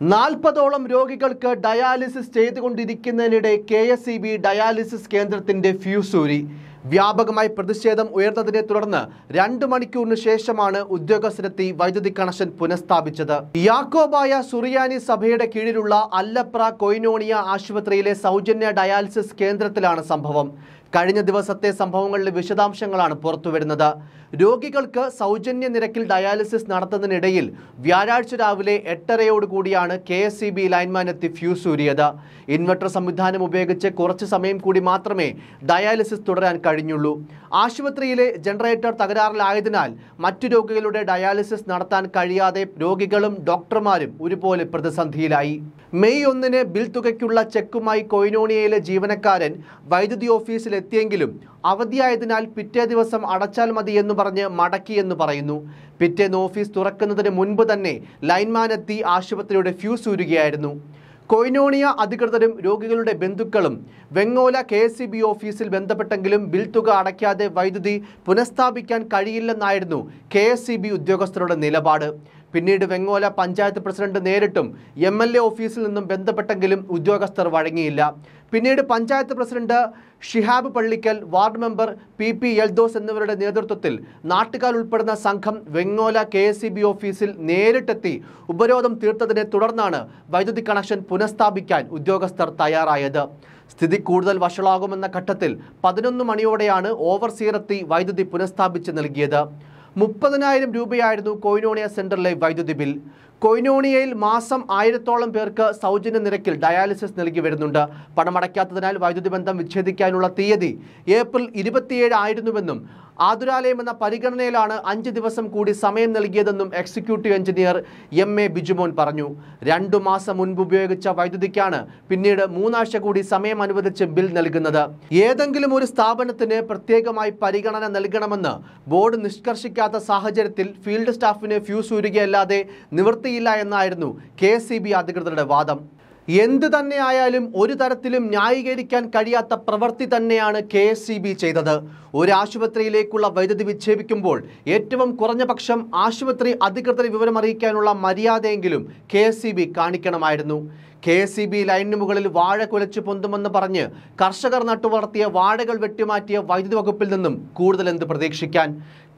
നാൽപ്പതോളം രോഗികൾക്ക് dialysis ചെയ്തുകൊണ്ടിരിക്കുന്നതിനിടെ K S E B dialysis കേന്ദ്രത്തിന്റെ ഫ്യൂസൂരി. വ്യാപകമായി പ്രതിഷേധം ഉയർന്നതിനെ തുടർന്ന് രണ്ട് മണിക്കൂറിന് ശേഷമാണ് ഉദ്യോഗസ്ഥരെത്തി വൈദ്യുതി കണക്ഷൻ പുനഃസ്ഥാപിച്ചത്. യാക്കോബായ സുറിയാനി സഭയുടെ കീഴിലുള്ള അല്ലപ്ര കൊയിനോണിയ ആശുപത്രിയിലെ സൗജന്യ ഡയാലിസിസ് കേന്ദ്രത്തിലാണ് സംഭവം. കഴിഞ്ഞ ദിവസത്തെ സംഭവങ്ങളിലെ വിശദാംശങ്ങളാണ് പുറത്തുവരുന്നത്. രോഗികൾക്ക് സൗജന്യ നിരക്കിൽ ഡയാലിസിസ് നടത്തുന്നതിനിടയിൽ വ്യാഴാഴ്ച രാവിലെ എട്ടരയോടുകൂടിയാണ് K S C B lineman എത്തി ഫ്യൂസ് ഊരിയത് ഇൻവെർട്ടർ സംവിധാനം ഉപയോഗിച്ച് കുറച്ച് സമയം കൂടി മാത്രമേ ഡയാലിസിസ് തുടരാൻ കഴിഞ്ഞുള്ളൂ. ആശുപത്രിയിലെ ജനറേറ്റർ തകരാറിലായതിനാൽ മറ്റു രോഗികളുടെ ഡയാലിസിസ് നടത്താൻ കഴിയാതെ രോഗികളും ഡോക്ടർമാരും ഒരുപോലെ പ്രതിസന്ധിയിലായി. മെയ് ഒന്നിന് ബിൽ തുകയ്ക്കുള്ള ചെക്കുമായി കൊയിനോണിയയിലെ ജീവനക്കാരൻ വൈദ്യുതി ഓഫീസിലെത്തിയെങ്കിലും അവധിയായതിനാൽ പിറ്റേ ദിവസം അടച്ചാൽ മതി എന്ന് പറഞ്ഞ് മടക്കിയെന്ന് പറയുന്നു. പിറ്റേന്ന് ഓഫീസ് തുറക്കുന്നതിന് മുൻപ് തന്നെ ലൈൻമാൻ എത്തി ആശുപത്രിയുടെ ഫ്യൂസ് ഊരുകയായിരുന്നു. കൊയിനോണിയ അധികൃതരും രോഗികളുടെ ബന്ധുക്കളും Vengola K S C B ഓഫീസിൽ ബന്ധപ്പെട്ടെങ്കിലും ബിൽ തുക അടയ്ക്കാതെ വൈദ്യുതി പുനഃസ്ഥാപിക്കാൻ കഴിയില്ലെന്നായിരുന്നു കെ എസ് സി ബി ഉദ്യോഗസ്ഥരുടെ നിലപാട്. പിന്നീട് വെങ്ങോല പഞ്ചായത്ത് പ്രസിഡന്റ് നേരിട്ടും എം എൽ എ ഓഫീസിൽ നിന്നും ബന്ധപ്പെട്ടെങ്കിലും ഉദ്യോഗസ്ഥർ വഴങ്ങിയില്ല. പിന്നീട് panchayat president Shihab Pallikkal ward member P P Eldhose എന്നിവരുടെ നേതൃത്വത്തിൽ നാട്ടുകാർ ഉൾപ്പെടുന്ന സംഘം വെങ്ങോല കെ ഓഫീസിൽ നേരിട്ടെത്തി ഉപരോധം തീർത്തതിനെ തുടർന്നാണ് വൈദ്യുതി കണക്ഷൻ പുനഃസ്ഥാപിക്കാൻ ഉദ്യോഗസ്ഥർ തയ്യാറായത്. സ്ഥിതി കൂടുതൽ വഷളാകുമെന്ന ഘട്ടത്തിൽ പതിനൊന്ന് മണിയോടെയാണ് ഓവർസീറെത്തി വൈദ്യുതി പുനഃസ്ഥാപിച്ച് നൽകിയത്. മുപ്പതിനായിരം രൂപയായിരുന്നു കൊയിനോണിയ സെന്ററിലെ വൈദ്യുതി ബിൽ. കൊയിനോണിയയിൽ മാസം ആയിരത്തോളം പേർക്ക് സൗജന്യ നിരക്കിൽ ഡയാലിസിസ് നൽകി വരുന്നുണ്ട്. പണമടയ്ക്കാത്തതിനാൽ വൈദ്യുതി ബന്ധം വിച്ഛേദിക്കാനുള്ള തീയതി ഏപ്രിൽ ഇരുപത്തിയേഴ് ആയിരുന്നുവെന്നും ആതുരാലയം എന്ന പരിഗണനയിലാണ് അഞ്ച് ദിവസം കൂടി സമയം നൽകിയതെന്നും executive engineer M A Bijumon പറഞ്ഞു. രണ്ടു മാസം മുൻപ് ഉപയോഗിച്ച വൈദ്യുതിക്കാണ് പിന്നീട് മൂന്നാഴ്ച കൂടി സമയം അനുവദിച്ച് ബിൽ നൽകുന്നത്. ഏതെങ്കിലും ഒരു സ്ഥാപനത്തിന് പ്രത്യേകമായി പരിഗണന നൽകണമെന്ന് ബോർഡ് നിഷ്കർഷിക്കാത്ത സാഹചര്യത്തിൽ ഫീൽഡ് സ്റ്റാഫിന് ഫ്യൂസ് ഊരുകയല്ലാതെ നിവൃത്തിയില്ല എന്നായിരുന്നു കെ അധികൃതരുടെ വാദം. എന്ത് തന്നെയായാലും ഒരു തരത്തിലും ന്യായീകരിക്കാൻ കഴിയാത്ത പ്രവൃത്തി തന്നെയാണ് കെ എസ് സി ബി ചെയ്തത്. ഒരു ആശുപത്രിയിലേക്കുള്ള വൈദ്യുതി വിച്ഛേപിക്കുമ്പോൾ ഏറ്റവും കുറഞ്ഞ പക്ഷം ആശുപത്രി അധികൃതരെ വിവരം അറിയിക്കാനുള്ള മര്യാദയെങ്കിലും കെ എസ് സി ബി കാണിക്കണമായിരുന്നു. കെ സി ബി ലൈനിന് മുകളിൽ വാഴ കുലച്ച് പൊന്തുമെന്ന് പറഞ്ഞ് കർഷകർ നട്ടുവളർത്തിയ വാഴകൾ വെട്ടിമാറ്റിയ വൈദ്യുതി വകുപ്പിൽ നിന്നും കൂടുതൽ എന്ത് പ്രതീക്ഷിക്കാൻ?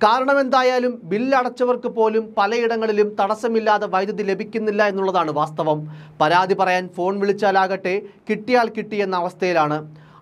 കാരണം എന്തായാലും ബില്ലടച്ചവർക്ക് പോലും പലയിടങ്ങളിലും തടസ്സമില്ലാതെ വൈദ്യുതി ലഭിക്കുന്നില്ല എന്നുള്ളതാണ് വാസ്തവം. പരാതി പറയാൻ ഫോൺ വിളിച്ചാലാകട്ടെ കിട്ടിയാൽ കിട്ടിയെന്ന അവസ്ഥയിലാണ്.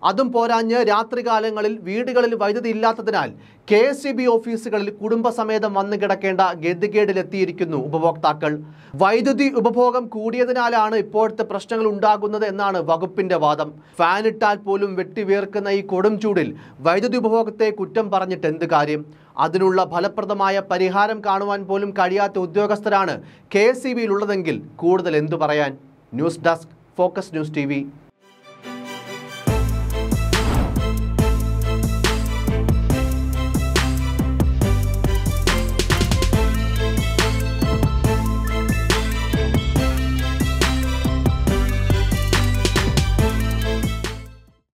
അതും പോരാഞ്ഞ് രാത്രികാലങ്ങളിൽ വീടുകളിൽ വൈദ്യുതി ഇല്ലാത്തതിനാൽ കെ എസ് ഓഫീസുകളിൽ കുടുംബസമേതം വന്നു കിടക്കേണ്ട ഗതികേടിലെത്തിയിരിക്കുന്നു ഉപഭോക്താക്കൾ. വൈദ്യുതി ഉപഭോഗം കൂടിയതിനാലാണ് ഇപ്പോഴത്തെ പ്രശ്നങ്ങൾ ഉണ്ടാകുന്നത് എന്നാണ് വകുപ്പിന്റെ വാദം. ഫാനിട്ടാൽ പോലും വെട്ടിവീർക്കുന്ന ഈ കൊടും ചൂടിൽ വൈദ്യുതി ഉപഭോഗത്തെ കുറ്റം പറഞ്ഞിട്ട് എന്ത് കാര്യം? അതിനുള്ള ഫലപ്രദമായ പരിഹാരം കാണുവാൻ പോലും കഴിയാത്ത ഉദ്യോഗസ്ഥരാണ് കെ എസ് കൂടുതൽ എന്തു പറയാൻ? News desk focus news T